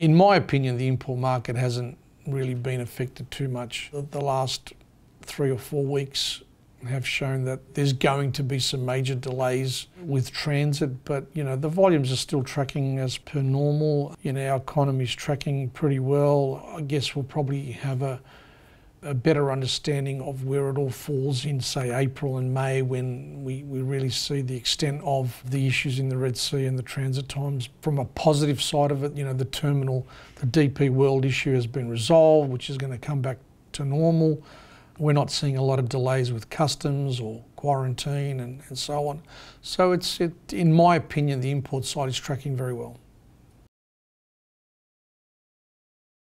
In my opinion, the import market hasn't really been affected too much. The last three or four weeks have shown that there's going to be some major delays with transit, but you know the volumes are still tracking as per normal. You know our economy's tracking pretty well. I guess we'll probably have a a better understanding of where it all falls in, say, April and May when we, we really see the extent of the issues in the Red Sea and the transit times. From a positive side of it, you know, the terminal, the DP World issue has been resolved, which is going to come back to normal. We're not seeing a lot of delays with customs or quarantine and, and so on. So it's, it, in my opinion, the import side is tracking very well.